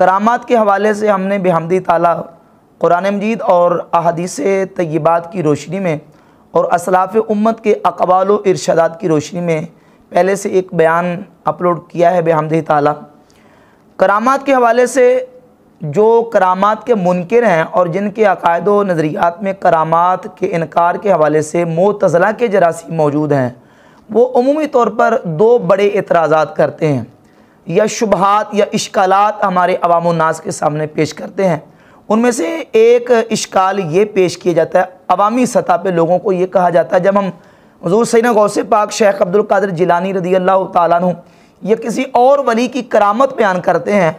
करामात के हवाले से हमने बेहमदी ताला, कुरान मजीद और अहदीस तय्यबात की रोशनी में और असलाफ़ उम्मत के अकबाल इरशादात की रोशनी में पहले से एक बयान अपलोड किया है बेहमदी ताला। करामात के हवाले से जो करामात के मुनकर हैं और जिनके अकायद व नज़रियात में करामात के इनकार के हवाले से मोतज़ला के जरासी मौजूद हैं, वो अमूमी तौर पर दो बड़े एतराज़ा करते हैं। या शुबहात या इश्कालात हमारे अवामनास के सामने पेश करते हैं। उनमें से एक इश्काल ये पेश किया जाता है, अवामी सतह पे लोगों को ये कहा जाता है। जब हम हजूर सैन गौसे पाक शेख अब्दुल कादिर जिलानी रदी अल्लाह तु या किसी और वली की करामत बयान करते हैं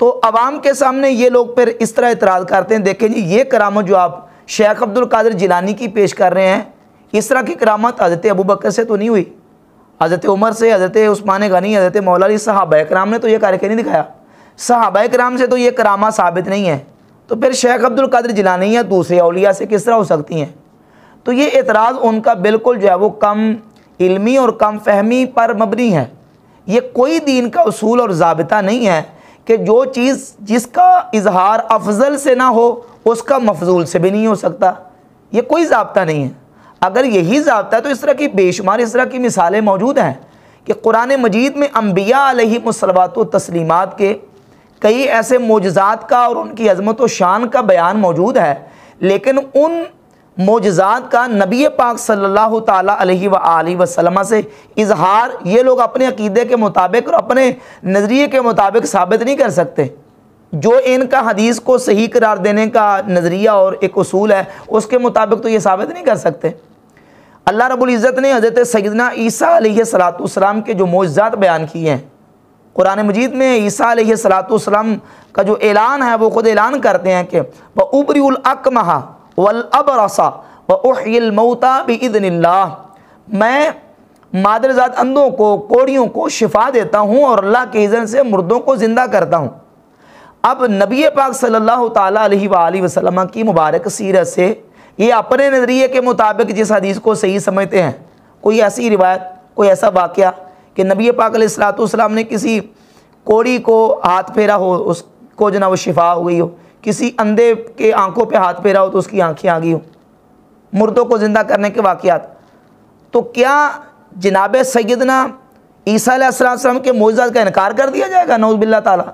तो अवाम के सामने ये लोग फिर इस तरह इतराज़ करते हैं, देखें जी, ये करामत जो आप शेख अब्दुल कादिर जिलानी की पेश कर रहे हैं, इस तरह की करामत हज़रत अबू बकर से तो नहीं हुई। हज़रत उमर से, हज़रत उस्मान गनी, हज़रत मौला साहब कराम ने तो ये करके नहीं दिखाया। साहब कराम से तो ये करामा साबित नहीं है। तो फिर शेख अब्दुल कादिर जिलानी या दूसरे अलिया से किस तरह हो सकती हैं? तो ये एतराज़ उनका बिल्कुल जो है वो कम इल्मी और कम फहमी पर मबनी है। ये कोई दीन का असूल और जबता नहीं है कि जो चीज़ जिसका इजहार अफजल से ना हो, उसका मफजूल से भी नहीं हो सकता। ये कोई जबता नहीं है। अगर यही जबता है तो इस तरह की बेशुमार, इस तरह की मिसालें मौजूद हैं कि कुरान मजीद में अम्बिया अलैहिस्सलात तस्लीमात के कई ऐसे मोजात का और उनकी अजमत व शान का बयान मौजूद है। लेकिन उन मोजात का नबी पाक सल्लल्लाहु अलैहि वसल्लम से इजहार ये लोग अपने अकीदे के मुताबिक और अपने नज़रिए के मुताबिक साबित नहीं कर सकते। जो इनका हदीस को सही करार देने का नज़रिया और एक असूल है, उसके मुताबिक तो ये साबित नहीं कर सकते। अल्लाह रबुल्ज़त ने हज़रत सैदना ईसा सलाम के जो मोजात बयान किए हैं, कुरान मजीद में ईसा सलाम का जो ऐलान है, वो ख़ुद ऐलान करते हैं कि व उबरीकमहा वलअबरसा व उहमता बदनल्ला मैं मादरजात अंधों को कोड़ियों को शिफा देता हूँ और अल्लाह के इज़न से मुर्दों को ज़िंदा करता हूँ। अब नबी पाक सल्लल्लाहु अलैहि वसल्लम की मुबारक सीरत से ये अपने नज़रिए के मुताबिक जिस हदीस को सही समझते हैं, कोई ऐसी रिवायत, कोई ऐसा वाक़ कि नबी पाक सलाम ने किसी कोड़ी को हाथ फेरा हो उसको जो ना वो शिफा हो गई हो, किसी अंधे के आँखों पे हाथ फेरा हो तो उसकी आँखें आ गई हो। मुर्दों को ज़िंदा करने के वाक़ात तो क्या जनाब सैदना ईसा के मोजात का इनकार कर दिया जाएगा? नौज़बिल्ला ताला।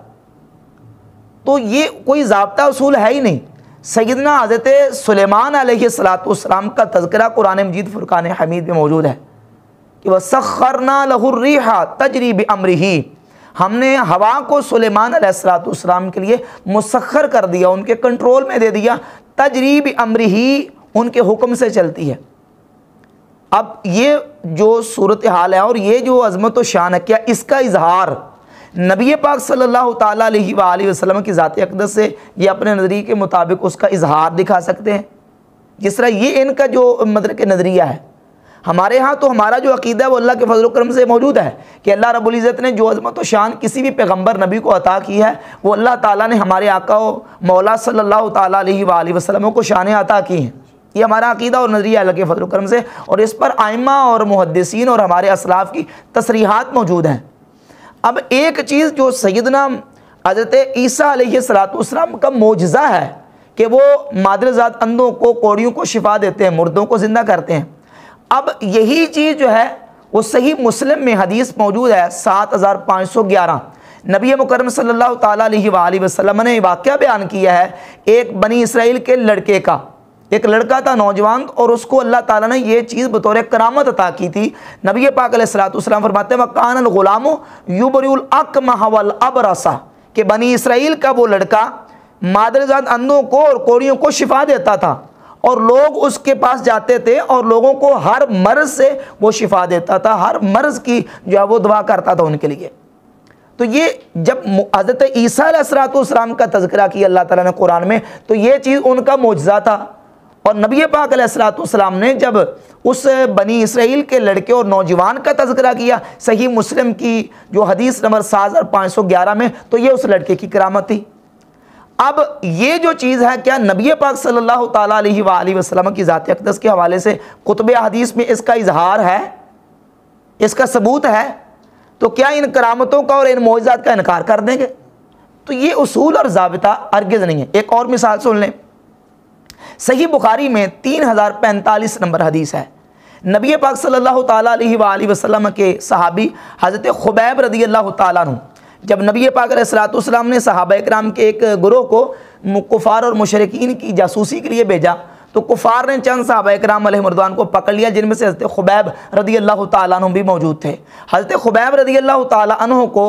तो ये कोई जबता असूल है ही नहीं। सैदना हज़रत सलेमान सलाम का तस्करा कुरान मजीद फ़ुरक़ान हमीद में मौजूद है कि वह सखरना लहुर्रीहा तजरीब अमरी हमने हवा को सुलेमान सलाम के लिए मुसखर कर दिया, उनके कंट्रोल में दे दिया। तजरीब अमरी ही उनके हुक्म से चलती है। अब ये जो सूरत हाल है और ये जो अजमत व शान है, क्या इसका इजहार नबी पाक सल्लल्लाहु अलैहि वसल्लम की ज़ात अकदस से ये अपने नज़रिए के मुताबिक उसका इजहार दिखा सकते हैं। जिस तरह ये इनका जो मतलब के नज़रिया है, हमारे यहाँ तो हमारा जो अकीदा है वो अल्लाह के फजल करम से मौजूद है कि अल्लाह रबुल्ज़त ने जो अजमत व शान किसी भी पैगंबर नबी को अता की है, वो अल्लाह ताला ने हमारे आका व मौला सल्लल्लाहु अलैहि वसल्लम को शान अता की हैं। ये हमारा अकीदा और नज़रिया अल्लाह के फजल करम से और इस पर आयमा और मुहदसिन और हमारे असलाफ़ की तसरीहत मौजूद हैं। अब एक चीज़ जो सैदना हज़रत ईसा सलाम का मोजा है कि वो मादरजात अंधों को, कोड़ियों को शिफा देते हैं, मुर्दों को ज़िंदा करते हैं। अब यही चीज़ जो है, वो सही मुस्लिम में हदीस मौजूद है, सात हज़ार पाँच सौ ग्यारह। नबी मुकरम सल्लल्लाहु अलैहि वसल्लम ने वाक़ बयान किया है, एक बनी इसराइल के लड़के का। एक लड़का था नौजवान और उसको अल्लाह ताला ने ये चीज़ बतौर करामत अता की थी। नबी पाक सलाम फरमाते वकान ग़ुलाम युबरुल अकमहवल अबरसा कि बनी इसराइल का वो लड़का मादरजात अंधों को और कोड़ियों को शिफा देता था और लोग उसके पास जाते थे और लोगों को हर मर्ज से वो शिफा देता था, हर मर्ज की जो है वो दुआ करता था उनके लिए। तो ये जब हज़रत ईसा का तस्करा किया अल्लाह ताला ने कुरान में तो ये चीज़ उनका मुआजा था। और नबी पाक सलाम ने जब उस बनी इसराइल के लड़के और नौजवान का तस्करा किया, सही मुस्लिम की जो हदीस नंबर सात हज़ार पाँच सौ ग्यारह में तो ये उस लड़के की करामत थी। अब ये जो चीज़ है, क्या नबी पाक सल्लल्लाहु अलैहि वसल्लम की ज़ात अकदस के हवाले से कुतब हदीस में इसका इजहार है? इसका सबूत है? तो क्या इन करामतों का और इन मोजात का इनकार कर देंगे? तो ये उसूल और जबता अर्गज़ नहीं है। एक और मिसाल सुन लें। सही बुखारी में तीन हज़ार पैंतालीस नंबर हदीस है। नबी पाक सल्लल्लाहु अलैहि वसल्लम के सहाबी हज़रत खुबैब रदी अल्लाह तु जब नबी पाक सलाम ने सहाबा कराम के एक ग्रोह को कुफ़ार और मुशरकिन की जासूसी के लिए भेजा तो कुफ़ार ने चंद साहब कराम मरदान को पकड़ लिया, जिनमें से हज़रत खुबैब रदी अल्लाह तु भी मौजूद थे। हज़रत खुबैब रदी अल्लाह तु को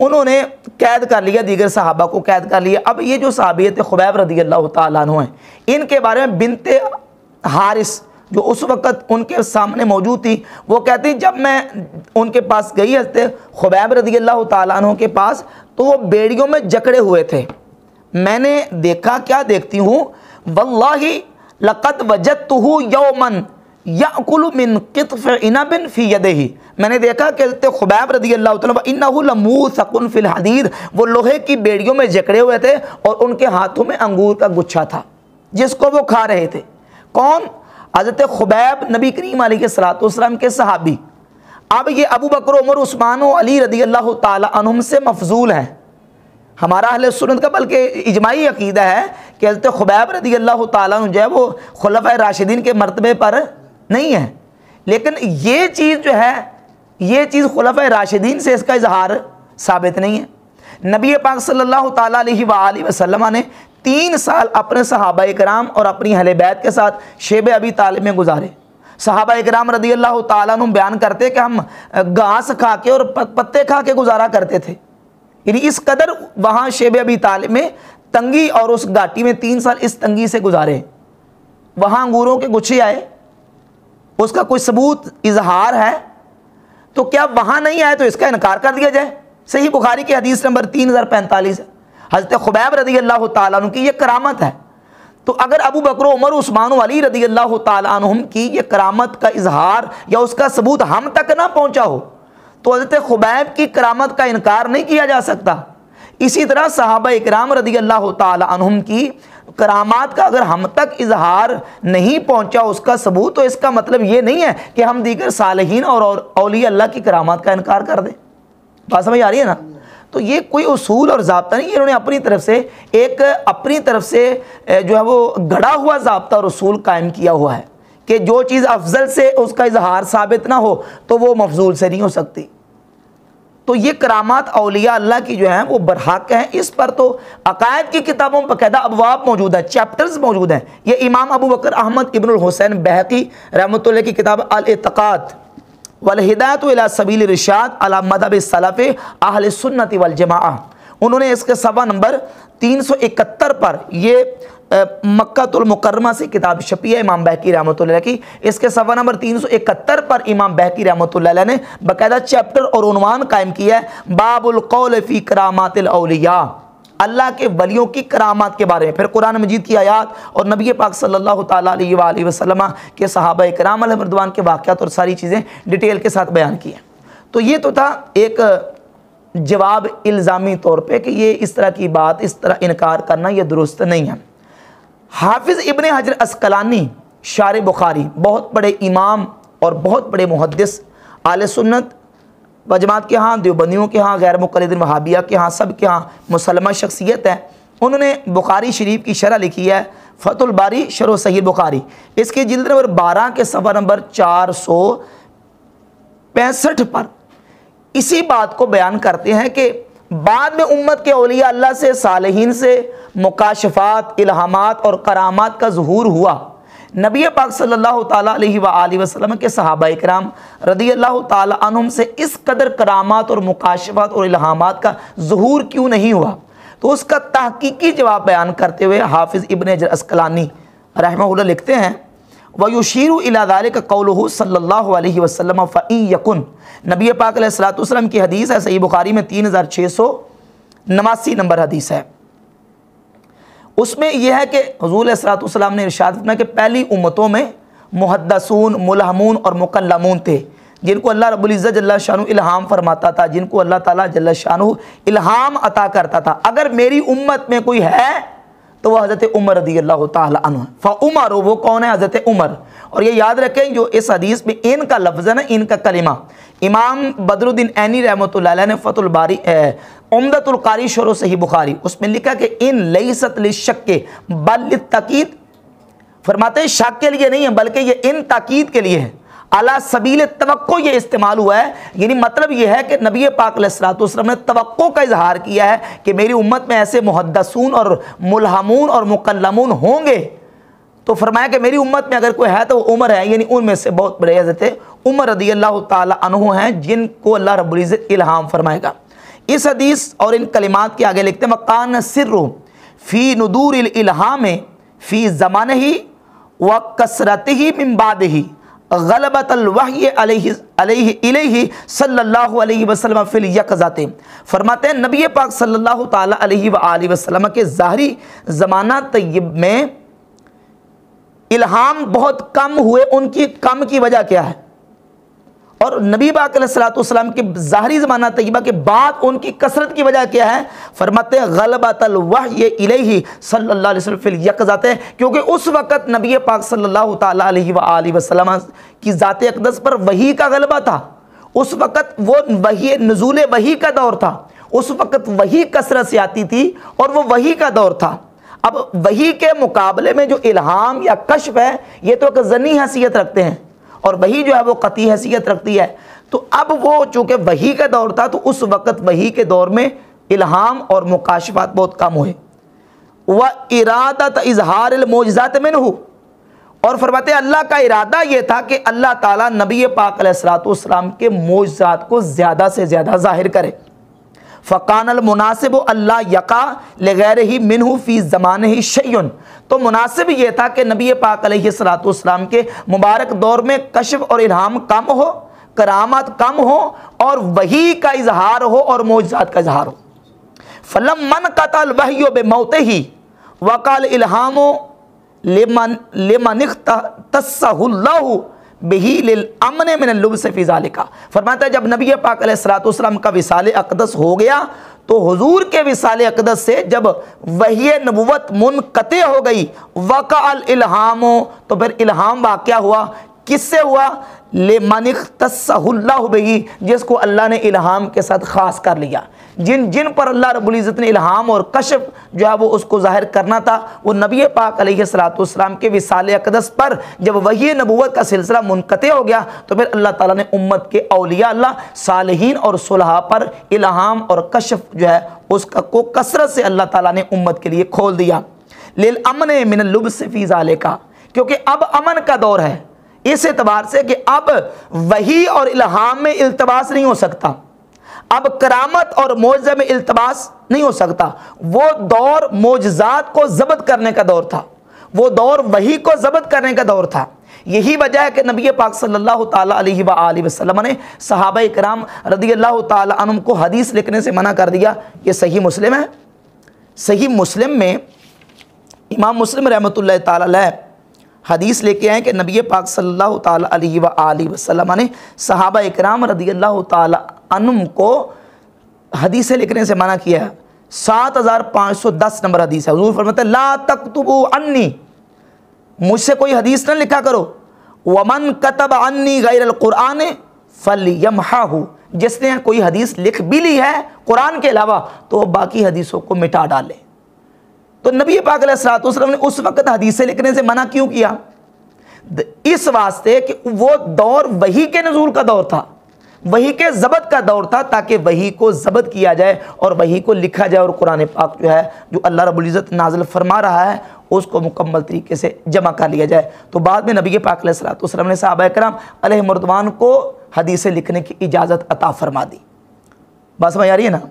उन्होंने कैद कर लिया, दीगर साहबा को कैद कर लिया। अब ये जो सहाबियत खुबैब रदी अल्लाह तु हैं, इनके बारे में बिनते हारिस, जो उस वक़्त उनके सामने मौजूद थी, वो कहती, जब मैं उनके पास गई हँसते खुबैब रदी अल्लाह तु के पास तो वो बेड़ियों में जकड़े हुए थे। मैंने देखा, क्या देखती हूँ? वल्लाही लक़त वजत तो यौमन। याकुल मिन कितफ़ इनाबिन फ़ी यदही। मैंने देखा कि खुबैब रदी अल्लाह इन्नमू सकुन फ़िल हदीद। वो लोहे की बेड़ियों में जकड़े हुए थे और उनके हाथों में अंगूर का गुच्छा था, जिसको वो खा रहे थे। कौन? हज़रत खुबैब नबी करीम सलाम के सहाबी। अब ये अबू बकर, उमर, उस्मान, अली रदी अल्लाह तुम से मफजूल हैं। हमारा अहल सुनत का बल्कि इजमाही अकीदा है कि हज़रत खुबैब रदी अल्लाह तु जो है वो खलफ़ राशिदीन के मरतबे पर नहीं है। लेकिन ये चीज़ जो है, ये चीज़ खलफ़ राशिदीन से इसका इजहार साबित नहीं है। नबी पाक सल्लल्लाहु अलैहि वसल्लम ने तीन साल अपने सहाबा कराम और अपनी अहल बैत के साथ शेब अबी तालिब में गुजारे। सहाबा कराम रदी अल्लाह तु बयान करते कि हम घास खा के और पत्ते खा के गुजारा करते थे। यानी इस कदर वहाँ शेब अबी तालिब में तंगी और उस घाटी में तीन साल इस तंगी से गुजारे। वहाँ अंगूरों के गुच्छे आए उसका कोई सबूत, इजहार है तो क्या वहाँ नहीं आए तो इसका इनकार कर दिया जाए? सही बुखारी की हदीस नंबर तीन हज़ार पैंतालीस है हज़रत खुबैब रदी अल्लाह तु की यह करामत है। तो अगर अबू बकर, उमर, उस्मान अली रदी अल्लाह तुम की यह करामत का इजहार या उसका सबूत हम तक ना पहुँचा हो तो हज़रत खुबैब की करामत का इनकार नहीं किया जा सकता। इसी तरह साहबा इकराम रदी अल्लाह तुम की करामात का अगर हम तक इजहार नहीं पहुँचा उसका सबूत तो इसका मतलब ये नहीं है कि हम दीगर सालहीन और अली अल्लाह की करामात का इनकार कर दें। बात समझ आ रही है ना? तो ये कोई उसूल और जबता नहीं इन्होंने अपनी तरफ़ से, एक अपनी तरफ़ से जो है वो गड़ा हुआ जबता और उसूल कायम किया हुआ है कि जो चीज़ अफजल से उसका इजहार साबित ना हो तो वो मफजूल से नहीं हो सकती। तो ये करामात अलिया अल्लाह की जो है, वो बरहक हैं। इस पर तो अकायद की किताबों में बाकायदा अबवाब मौजूद है चैप्टर्स मौजूद हैं। ये इमाम अबू बकर अहमद इबन हुसैन बहकी रहमत की किताब अलतक़ात वलहिदायत सबील रिशात अला मदब सलफ़ अहल सुन्नत वलजमा उन्होंने इसके सवा नंबर तीन सौ इकहत्तर पर ये मक्तुलमकरमा से किताब छपी है, इमाम बहकी रहमत की। इसके सफ़ा नंबर तीन सौ इकहत्तर पर इमाम बहकी रहमत ने बाकायदा चैप्टर और उनवान कायम किया है बाबुलकौल फ़ी करामातलिया अल्लाह के वलियों की करामात के बारे में। फिर कुरान मजीद की आयात और नबी पाक सल्लल्लाहु अलैहि वसल्लम के सहाबा कराम मरदवान के वाक़ात और सारी चीज़ें डिटेल के साथ बयान की हैं। तो ये तो था एक जवाब इल्ज़ामी तौर पे कि ये इस तरह की बात, इस तरह इनकार करना, ये दुरुस्त नहीं है। हाफिज़ इबन हजर असकलानी, शार बुखारी, बहुत बड़े इमाम और बहुत बड़े मुहदस आल सुन्नत, वजमात के यहाँ देवबंदियों के यहाँ गैर मुकलदिन वहाबिया के यहाँ सब के यहाँ मुसलमान शख्सियत है। उन्होंने बुखारी शरीफ की शरह लिखी है फ़तुलबारी शर सही बुखारी। इसके जिल्द नंबर बारह के सफ़र नंबर चार सौ पैंसठ पर इसी बात को बयान करते हैं कि बाद में उम्मत के अलिया अल्लाह से, सालहीन से मुकाशफात, इल्हामात और करामात का जहूर हुआ। नबी पाक सल्लल्लाहु अलैहि वसल्लम के सहाबा कराम रदी अल्लाह तुम से इस कदर करामात और मुकाशफात और इल्हामात का जहूर क्यों नहीं हुआ? तो उसका तहकीकी जवाब बयान करते हुए हाफिज़ इबन असकलानी रहमा लिखते हैं वयुशीर अलादाल का कौल सल्ला वसम फ़ी यकुन नबी पाक सलाम की हदीस है, सही बुखारी में तीन हज़ार छः सौ नवासी नंबर हदीस है। उसमें यह है कि हजूल सलाम ने इर्शाद करना कि पहली उम्मतों में मुहदसून मुलहमून और मुकलमून थे, जिनको अल्लाह रबुल्ज़त जल्ला शाह इल्हाम फरमाता था, जिनको अल्लाह ताला जल्ला शाह इल्हाम अता करता था। अगर मेरी उम्मत में कोई है तो वह हज़रत उमर रदी अल्लाह फ़ुमर वो कौन है हज़रत उमर? और ये याद रखें, जो इस हदीस में इन का लफ्ज़ है ना इन का कलिमा। इमाम बदरुद्दीन ऐनी रहमत ने फ़तुलबारी उमदतुल्कारी शोर सही बुखारी, उसमें लिखा कि इन लई सतल शक के बल तकीद फरमाते शक के लिए नहीं है, बल्कि ये इन ताकीद के लिए है। अला सबील तो ये इस्तेमाल हुआ है। यानी मतलब ये है कि नबी पाक ने तो का इजहार किया है कि मेरी उम्मत में ऐसे मुहदसून और मुलहमून और मुकलमून होंगे। तो फरमाया कि मेरी उम्मत में अगर कोई है तो वो उमर है, यानी उनमें से बहुत बड़े हज़रत उमर रदी अल्लाह तु हैं, जिनको अल्लाह रबुल्ज़त इल्हाम फरमाएगा। इस हदीस और इन कलिमात के आगे लिखते हैं मकान सिर फ़ी नदूर इल्हाम फ़ी ज़मान ही व कसरत ही मिम्बाद ही यकज़ाते। फरमाते हैं, नबी पाक सल्लल्लाहु ताला अलैहि वसल्लम के ज़ाहरी ज़माना तय्यब में इल्हाम बहुत कम हुए, उनकी कम की वजह क्या है? और नबी बाकलाम के ज़ाहरी ज़माना तयबा के बाद उनकी कसरत की वजह क्या है? फरमाते गलबातल वह ये यकज़ात है क्योंकि उस वक़्त नबी पाक सल्लल्लाहु अलैहि वसल्लम की ज़ात अकदस पर वही का गलबा था। उस वक़्त वो वही नजूल वही का दौर था। उस वक़्त वही कसरत से आती थी और वो वही का दौर था। अब वही के मुकाबले में जो इल्हाम या कश्फ है, ये तो एक जनी हैसियत रखते हैं। और वही जो है वो कती हैसियत रखती है। तो अब वो चूँकि वही का दौर था तो उस वक़्त वही के दौर में इल्हाम और मुकाशफात बहुत कम हुए। व इरादत इजहार मोजात में हो और फरमाते अल्लाह का इरादा ये था कि अल्लाह ताला नबी पाक सलाम के मोजात को ज़्यादा से ज़्यादा ज़ाहिर करे। फ़कान मुनासिब अल्लाह यका लगैर ही मिन फ़ी ज़मान ही शयन तो मुनासिब ये था कि नबी पाक सलाम के मुबारक दौर में कशफ और इल्हाम कम हो, करामत कम हो और वही का इजहार हो और मोजात का इजहार हो। फलम मन कतल वही बे मौत ही वकाल इल्हामो लेमन लेमन तस्सहुल्लाहु बही अमन मिन लुब से फ़िज़ा का फरमाता है, जब नबी पाक सलाम का विसाल अकदस हो गया तो हुजूर के विसाल अकदस से जब वही नबूवत मुनक़ हो गई इल्हामो तो फिर इल्हाम वाक़ हुआ। किससे हुआ? ले मानिक तस्हुल्लाह बही, जिसको अल्लाह ने इल्हाम के साथ ख़ास कर लिया। जिन जिन पर अल्लाह रबुल्ज़त ने इल्हाम और कशफ जो है वो उसको ज़ाहिर करना था, वो नबी पाक सलाम के विसाल अकदस पर जब वही नबूत का सिलसिला मुनक़ हो गया तो फिर अल्लाह ताला ने उम्मत के अलिया अल्लाह, सालहीन और सुलह पर इल्हाम और कशफ जो है उसका को कसरत से अल्लाह ताला ने उम्मत के लिए खोल दिया। लिल अमन मिन लुब से फ़ीज़ा का क्योंकि अब अमन का दौर है। इस एतबार से कि अब वही और इल्हाम में इल्तबास नहीं हो सकता। अब करामत और मोजे में इल्तबास नहीं हो सकता। वो दौर मोजात को जब्त करने का दौर था। वो दौर वही को जब्त करने का दौर था। यही वजह है कि नबी पाक सल्लल्लाहु अलैहि वसल्लम ने सहाबा कराम रदी अल्लाह तम को हदीस लिखने से मना कर दिया, ये सही मुस्लिम है? सही मुस्लिम में इमाम मुस्लिम रहमत ताला हदीस लेके आए कि नबी पाक सल्लल्लाहु अलैहि वसल्लम ने सहाबा इकराम रदी अल्लाह तम को हदीसें लिखने से मना किया सात हज़ार पाँच सौ दस नंबर हदीस है। हजूर फरमाते ला तकतुबु अन्नी। मुझसे कोई हदीस न लिखा करो। वमन कतब अन्नी गैर कुरान फल यमहाहू जिसने कोई हदीस लिख भी ली है कुरान के अलावा तो बाकी हदीसों को मिटा डाले। तो नबी पाक ने उस वक्त हदीसें लिखने से मना क्यों किया? इस वास्ते कि वो दौर वही के नजूर का दौर था। वही के जबत का दौर था ताकि वही को जबत किया जाए और वही को लिखा जाए और कुरान पाक जो है, जो अल्लाह रबुल्ज़त नाजल फरमा रहा है, उसको मुकम्मल तरीके से जमा कर लिया जाए। तो बाद में नबी पाक सलाम ने साहब कराम अलमरदवान को हदीसें लिखने की इजाज़त अता फरमा दी। बस समझ आ रही है ना?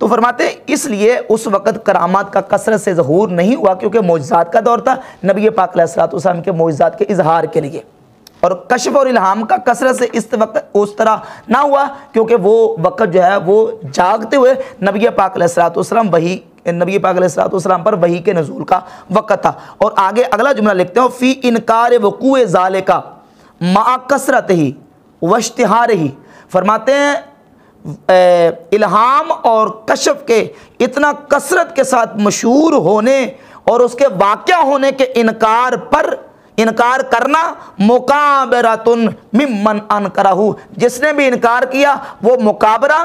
तो फरमाते, इसलिए उस वक़्त करामात का कसरत से जहूर नहीं हुआ क्योंकि मोजात का दौर था नबी पाक सलाम के मोजात के इजहार के लिए। और कशफ और इल्हाम का कसरत से इस वक्त उस तरह ना हुआ, क्योंकि वो वक़्त जो है, वो जागते हुए नबी पाक वही, नबी पाक पर वही के नजूल का वक़्त था। और आगे अगला जुमला लिखते हो, फ़ी इनकार वकूए ज़ाले का मा कसरत ही, वश्तहार ही। फरमाते हैं इल्हाम और कशफ के इतना कसरत के साथ मशहूर होने और उसके वाक़ होने के इनकार पर इनकार करना मुकाबरतुन मिमन अन कराहू। जिसने भी इनकार किया, वो मुकाबरा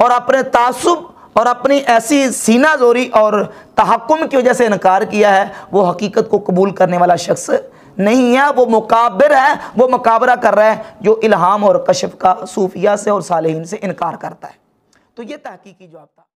और अपने तासुब और अपनी ऐसी सीना जोरी और तहकुम की वजह से इनकार किया है, वो हकीकत को कबूल करने वाला शख्स नहीं है। वो मुकाबिर है, वो मुकाबरा कर रहा है, जो इल्हाम और कशफ का सूफिया से और सालहीन से इनकार करता है। तो ये तहकीकी जवाब था।